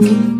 Mm-hmm.